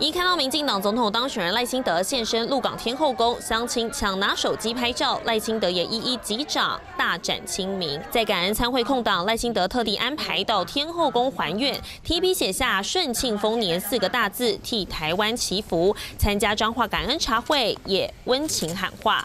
一看到民进党总统当选人赖清德现身鹿港天后宫，乡亲抢拿手机拍照，赖清德也一一击掌，大展亲民。在感恩参会空档，赖清德特地安排到天后宫还愿，提笔写下“顺庆丰年”四个大字，替台湾祈福。参加彰化感恩茶会，也温情喊话。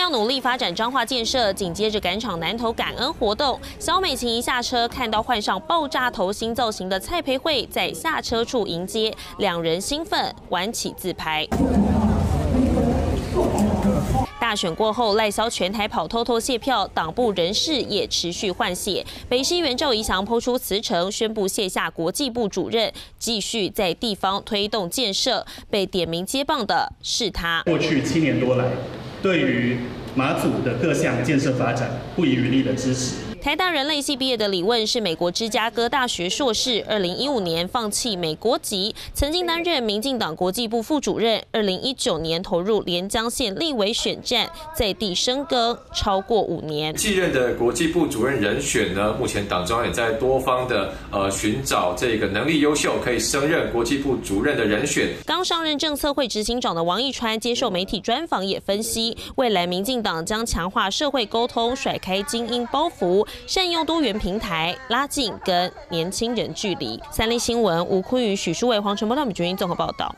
要努力发展彰化建设，紧接着赶场南投感恩活动。小美琴一下车，看到换上爆炸头新造型的蔡培慧在下车处迎接，两人兴奋玩起自拍。大选过后，赖萧全台跑偷偷卸票，党部人士也持续换血。北市议员赵怡翔抛出辞呈，宣布卸下国际部主任，继续在地方推动建设。被点名接棒的是他。过去七年多来。对于马祖的各项建设发展，不遗余力的支持。台大人类系毕业的李问是美国芝加哥大学硕士，二零一五年放弃美国籍，曾经担任民进党国际部副主任，二零一九年投入连江县立委选战，在地深耕超过五年。继任的国际部主任人选呢，目前党中央也在多方的呃寻找这个能力优秀可以升任国际部主任的人选。刚上任政策会执行长的王义川接受媒体专访也分析，未来民进党将强化社会沟通，甩开精英包袱。善用多元平台，拉近跟年轻人距离。三立新闻吴坤宇、许淑伟、黄晨波、廖敏君综合报道。